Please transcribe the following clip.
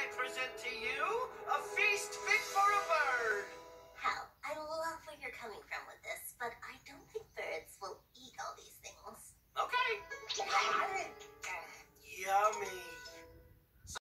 I present to you